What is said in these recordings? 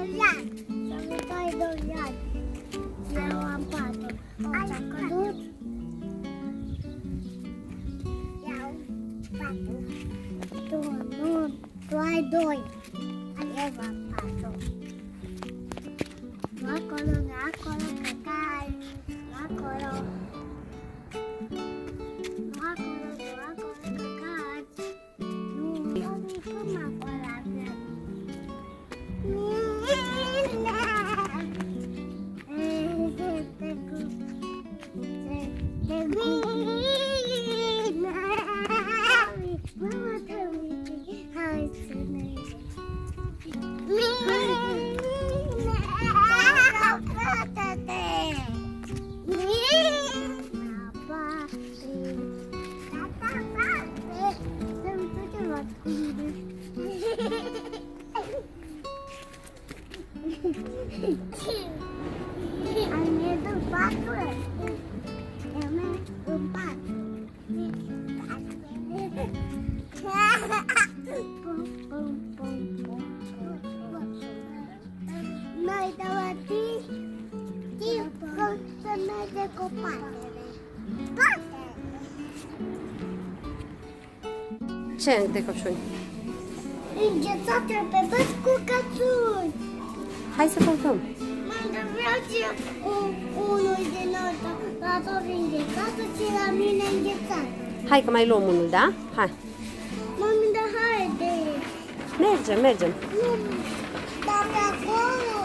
dorian. Să-mi dai dorian. Eu am patru. Ai căzut? Iau patru. Tu, nu, tu ai doi. Eu am patru. Nu acolo, nu acolo, pe care, nu acolo. Mama told me how it's finished. I made the buckler. I made the buckler. Cu patele. Patele! Ce de căpșuni? Înghețate pe băț cu cățuri. Hai să căutăm. Mă vreau și un, unul din ăsta la tot înghețată și la mine înghețată. Hai că mai luăm unul, da? Hai. Mami, da haide! Mergem, mergem. Nu, dar pe acolo!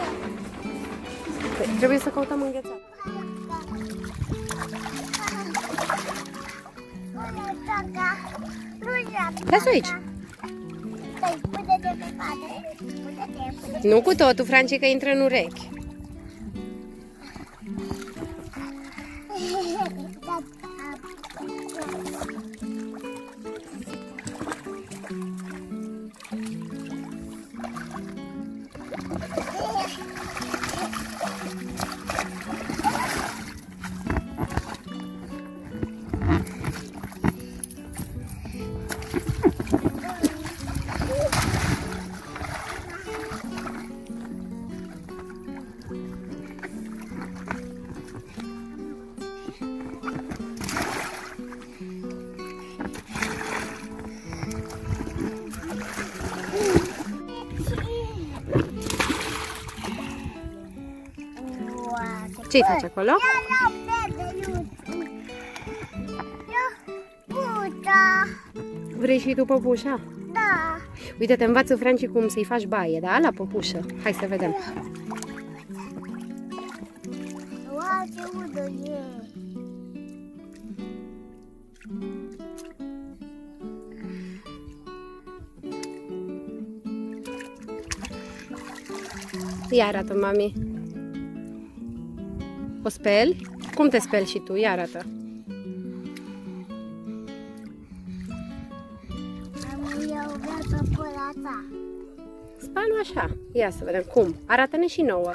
Păi, Trebuie să căutăm înghețat. Lasă aici. Stai, pune-te pe spate. Pune-te, pune-te. Nu cu totul, Franci, că intră în urechi. Ce-i faci acolo? Ia, ia, vede, Ia, puta. Vrei și tu păpușa? Da. Uite, te învață Franci cum să-i faci baie, da? La păpușă. Hai să vedem. Wow, ce udă e. Ia arată, mami. O speli? Cum te speli și tu? Ia arată. Am eu vreau să pula ta. Spalul așa. Ia să vedem cum. Arată-ne și nouă.